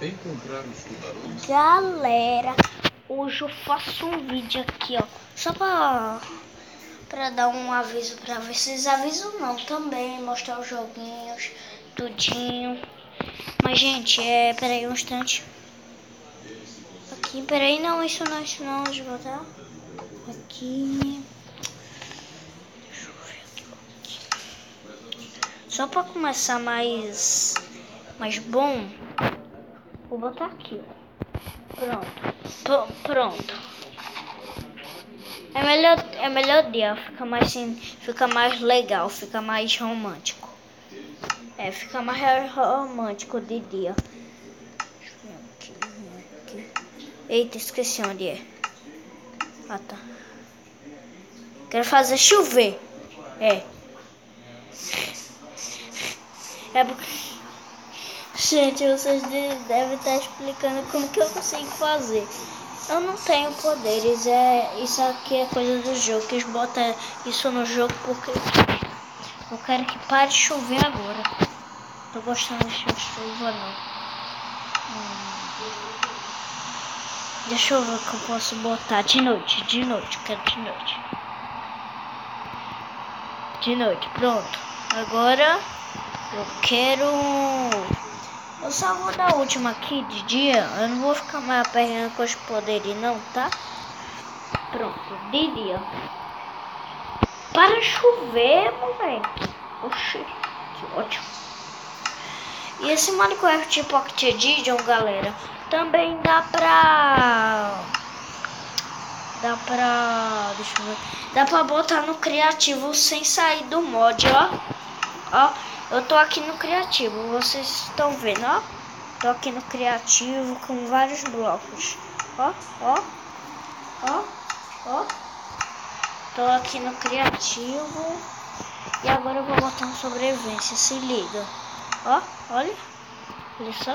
Encontrar os tubarões. Galera, hoje eu faço um vídeo aqui, ó. Só pra, pra dar um aviso pra vocês. Aviso não, também. Mostrar os joguinhos, tudinho. Mas, gente, é... Peraí um instante. Aqui, peraí. Não, isso não, isso não. Deixa eu botar. Aqui. Aqui. Só pra começar mais... Mais bom... Vou botar aqui. Pronto. P pronto. É melhor, é melhor dia, fica mais fica mais legal, fica mais romântico. É, fica mais romântico de dia. Eita, esqueci onde é. Ah, tá. Quero fazer chover. É. É porque... Gente, vocês devem estar explicando como que eu consigo fazer. Eu não tenho poderes, é isso aqui é coisa do jogo, que eles botam isso no jogo porque eu quero que pare de chover agora. Tô gostando de chuva não. Hum. Deixa eu ver o que eu posso botar de noite, de noite, quero de noite. De noite, pronto. Agora eu quero eu só vou dar a última aqui de dia. Eu não vou ficar mais aperreando com os poderes não, tá? Pronto, de dia. Para chover, moleque. Oxi, que ótimo. E esse Minecraft Pocket Edition, galera, também dá pra... Dá pra... Deixa eu ver. Dá pra botar no criativo sem sair do mod, ó. Ó. Eu tô aqui no criativo, vocês estão vendo, ó. Tô aqui no criativo com vários blocos. Ó, ó, ó, ó. Tô aqui no criativo. E agora eu vou botar um sobrevivência, se liga. Ó, olha. Olha só.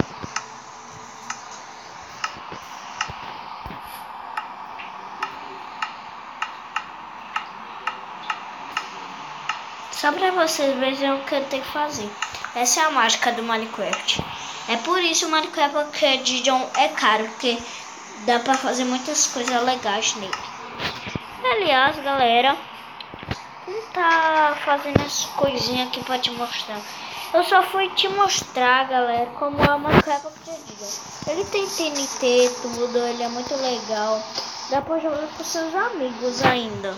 Só pra vocês verem o que eu tenho que fazer. Essa é a mágica do Minecraft. É por isso o Minecraft de John é caro, porque dá pra fazer muitas coisas legais nele. Aliás, galera, não tá fazendo as coisinhas aqui pra te mostrar. Eu só fui te mostrar, galera, como é o Minecraft de Ele tem TNT, tudo, ele é muito legal. Dá pra jogar com seus amigos ainda.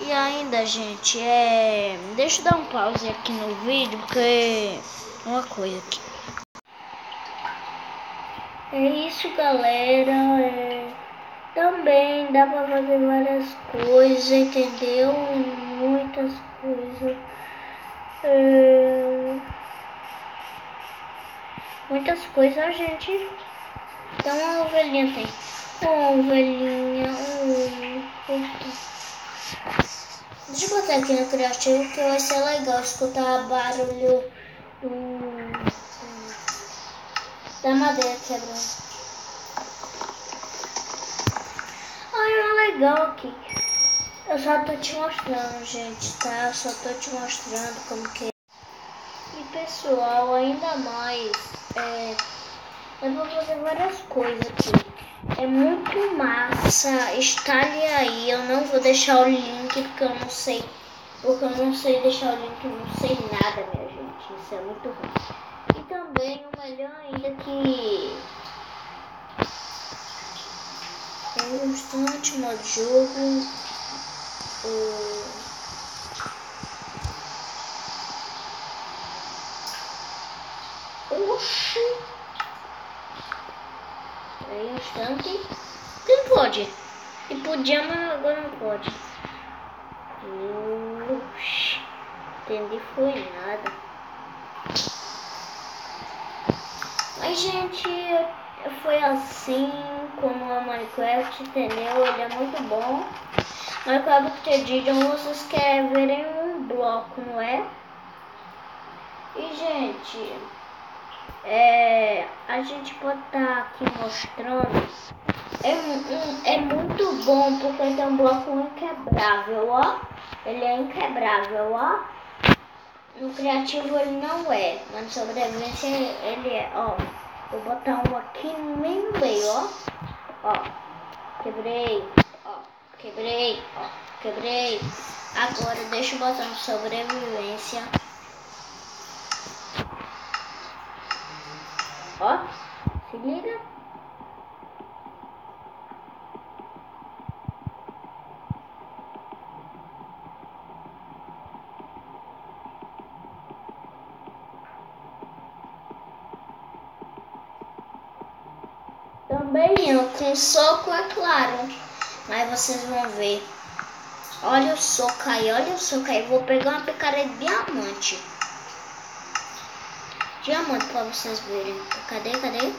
E ainda, gente, é... Deixa eu dar um pause aqui no vídeo, porque... Uma coisa aqui. É isso, galera. É... Também dá pra fazer várias coisas, entendeu? Muitas coisas. É... Muitas coisas a gente... Então uma ovelhinha tem. Uma ovelhinha, um... Deixa eu botar aqui no criativo que vai ser legal escutar barulho do, da madeira quebrando. Olha legal aqui. Eu só tô te mostrando, gente, tá? Eu só tô te mostrando como que é. E pessoal, ainda mais, é, eu vou fazer várias coisas aqui. É muito massa. Estale aí. Eu não vou deixar o link porque eu não sei. Porque eu não sei deixar o link, eu não sei nada, minha gente. Isso é muito ruim. E também o melhor ainda que. É um instante modo jogo. O... Oxi! Aí um instante. Que não pode. E podia, mas agora não pode. Uxi, entendi foi nada. Mas gente, foi assim como a Minecraft, entendeu? Ele é muito bom. Minecraft Edition vocês querem verem um bloco, não é? E gente, é, a gente pode estar tá aqui mostrando. É, é muito bom porque tem um bloco inquebrável, ó. Ele é inquebrável, ó. No criativo ele não é, mas sobrevivência ele é, ó. Vou botar um aqui no meio, ó. Ó. Quebrei. Ó. Quebrei. Ó. Quebrei. Agora deixa eu botar no sobrevivência. Ó. Se liga. Eu, com soco é claro. Mas vocês vão ver. Olha o soco aí, olha o soco aí. Vou pegar uma picareta de diamante. Diamante para vocês verem. Cadê, cadê?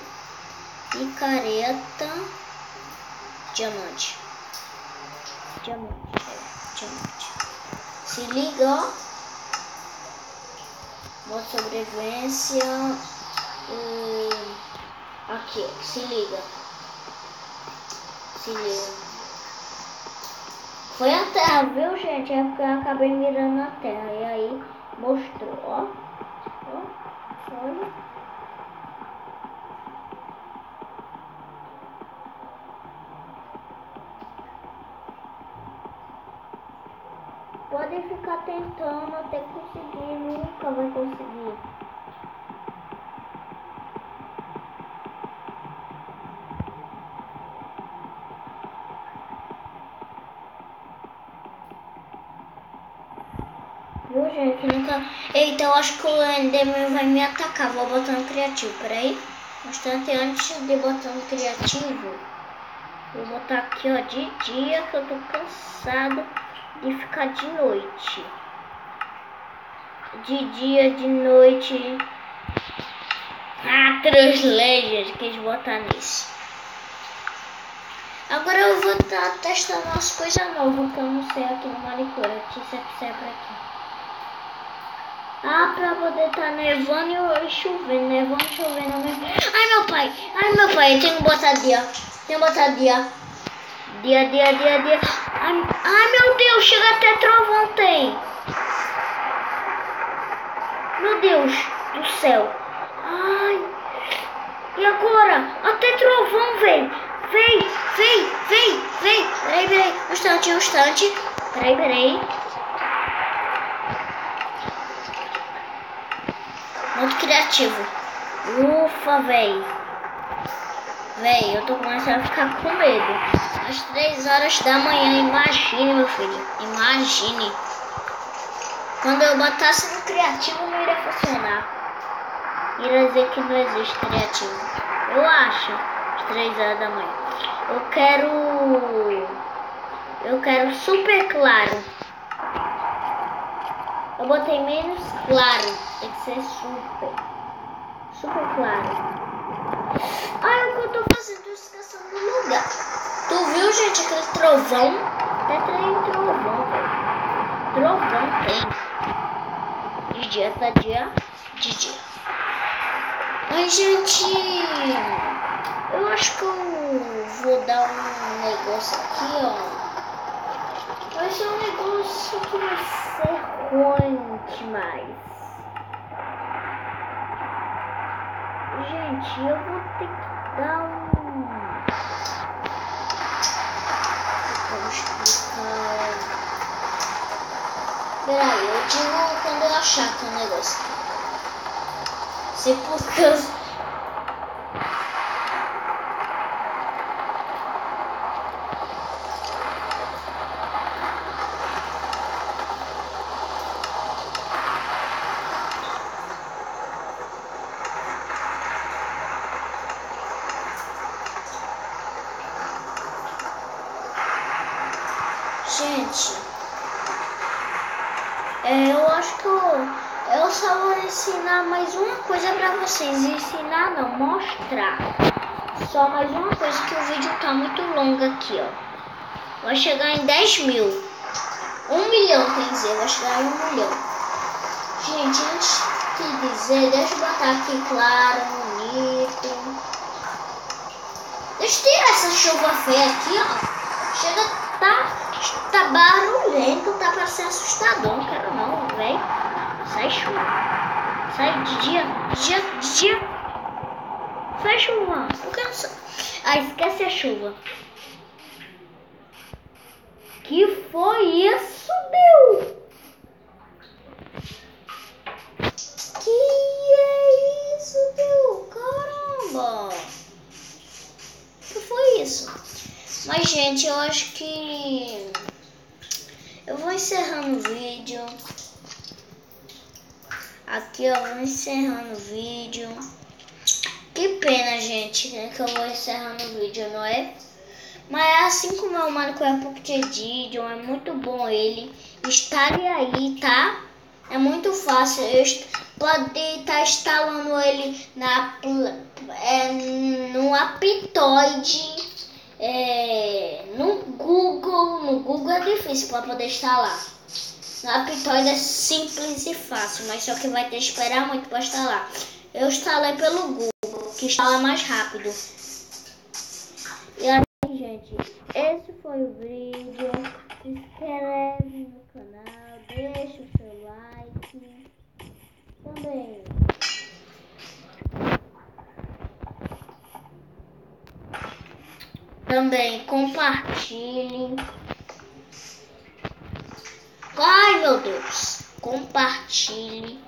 Picareta. Diamante. Diamante. É, diamante. Se liga, ó. Modo sobrevivência. Hum, aqui. Se liga. Foi a terra, viu, gente? É porque eu acabei mirando na terra. E aí mostrou, ó. Ó, olha. Pode ficar tentando até conseguir, nunca vai conseguir. Viu, gente? Nunca... Eita, eu acho que o Enderman vai me atacar. Vou botar no criativo, peraí. Bastante antes de botar no criativo. Vou botar aqui, ó, de dia, que eu tô cansado de ficar de noite. De dia, de noite. Ah, Translegend, quis botar nisso. Agora eu vou estar tá testando umas coisas novas que eu não sei aqui no manicure. Aqui, sempre aqui. Ah, pra poder tá nevando e chovendo, nevando e chovendo mesmo Ai, meu pai, ai, meu pai, eu tenho que botar dia. Tenho que botar dia. Dia, dia, dia, dia. Ai, ai, meu Deus, chega até trovão tem. Meu Deus do céu. Ai. E agora? Até trovão vem. Vem, vem, vem, vem. Peraí, peraí. Um instante, um instante. Peraí, peraí. Muito criativo. Ufa, véi. Véi, eu tô começando a ficar com medo. Às três horas da manhã, imagine, meu filho. Imagine. Quando eu botasse no criativo, não iria funcionar. Iria dizer que não existe criativo. Eu acho. Às três horas da manhã. Eu quero... Eu quero super claro. Eu botei menos claro. Ser super. Super claro. Ah, o que eu tô fazendo? Esquecendo do lugar. Tu viu, gente, aquele trovão? Até tem trovão, velho. Trovão tem. De dia tá dia. De dia. Mas, gente... Eu acho que eu vou dar um negócio aqui, ó. Vai ser um negócio que vai ser ruim demais. Gente, eu vou ter que dar um. Como explicar? Peraí, eu digo quando eu achar que é um negócio. Se porque eu Gente, é, eu acho que eu, eu só vou ensinar mais uma coisa pra vocês. Ensinar não, mostrar. Só mais uma coisa que o vídeo tá muito longo aqui, ó. Vai chegar em 10 mil. Um milhão, quer dizer, vai chegar em um milhão. Gente, antes de dizer, deixa eu botar aqui claro, bonito. Deixa eu tirar essa chuva feia aqui, ó. Chega, tá barulhento, tá pra ser assustador, não quero não, velho. Sai chuva. Sai de dia, de dia, de dia. Sai chuva. Por que não sai? Ah, esquece a chuva. Que foi isso, Deus? Mas, gente, eu acho que eu vou encerrando o vídeo. Aqui eu vou encerrando o vídeo. Que pena, gente, né, que eu vou encerrando o vídeo, não é? Mas assim como é o Minecraft Pocket Edition, é muito bom ele. Estarem aí, tá? É muito fácil. Eu pode estar tá instalando ele na, é, no Aptoide, é, no Google. No Google é difícil para poder instalar. No Aptoide é simples e fácil, mas só que vai ter que esperar muito para instalar. Eu instalei pelo Google, que instala mais rápido. E aí, gente, esse foi o vídeo. Se inscreve no canal, deixa o seu like. Também. Também compartilhe. Ai meu Deus! Compartilhe.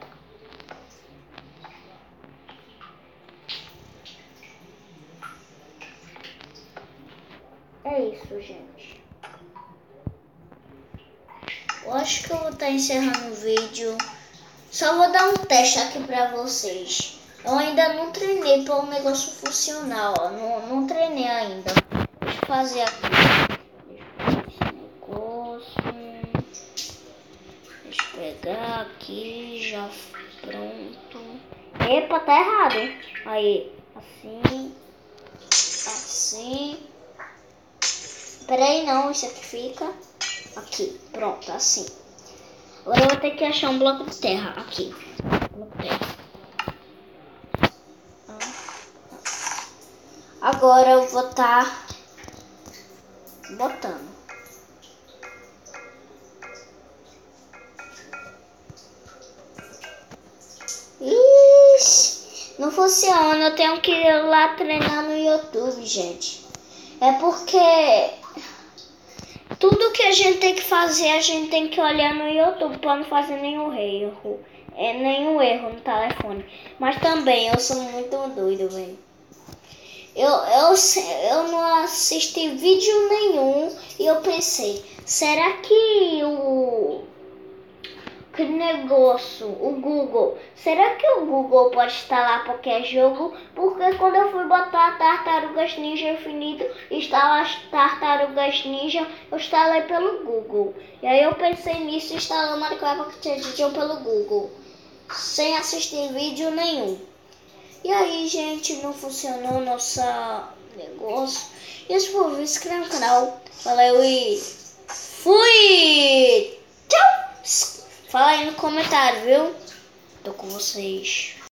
É isso, gente. Eu acho que eu vou estar encerrando o vídeo. Só vou dar um teste aqui pra vocês. Eu ainda não treinei para o negócio funcionar, ó. Não, não treinei ainda. Fazer aqui. Negócio. Pegar aqui, já pronto. Epa, tá errado. Aí, assim, assim. Peraí, não, isso aqui fica aqui, pronto, assim. Agora eu vou ter que achar um bloco de terra aqui. Bloco de terra. Agora eu vou estar tá botando. Ixi, não funciona. Eu tenho que ir lá treinar no YouTube, gente. É porque tudo que a gente tem que fazer, a gente tem que olhar no YouTube para não fazer nenhum erro. É nenhum erro no telefone. Mas também eu sou muito doido, velho. Eu, eu, eu não assisti vídeo nenhum e eu pensei, será que o que negócio, o Google, será que o Google pode instalar qualquer jogo? Porque quando eu fui botar Tartarugas Ninja Infinito, instalar Tartarugas Ninja, eu instalei pelo Google. E aí eu pensei nisso, instalando Minecraft Edition pelo Google, sem assistir vídeo nenhum. E aí, gente, não funcionou nosso negócio. E se for, inscreva no canal. Valeu e fui! Tchau! Fala aí no comentário, viu? Tô com vocês.